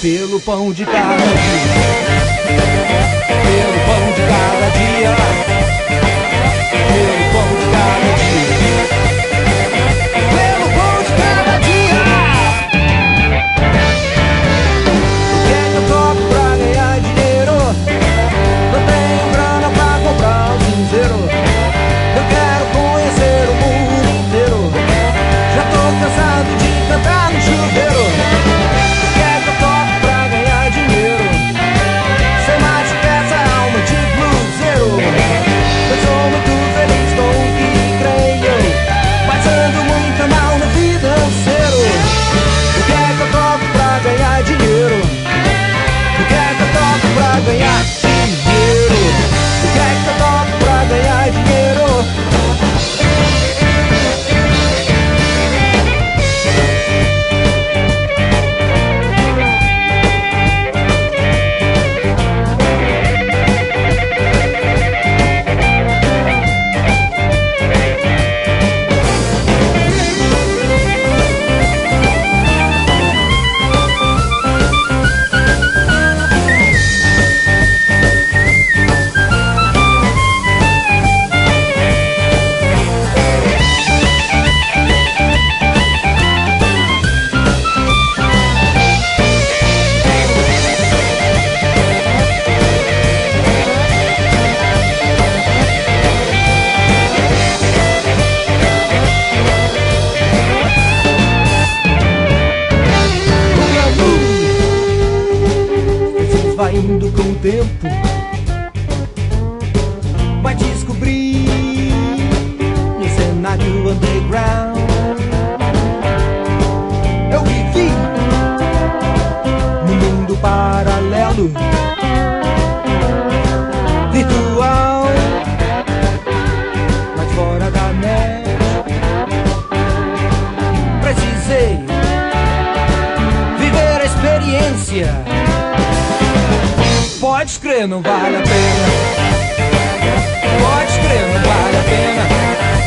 pelo pão de cada dia. Pelo pão de cada dia. com o tempo vai descobrir no cenário underground. Eu vivi no mundo paralelo, virtual, mas fora da net. Precisei viver a experiência. Pode crer, não vale a pena. Pode crer, não vale a pena.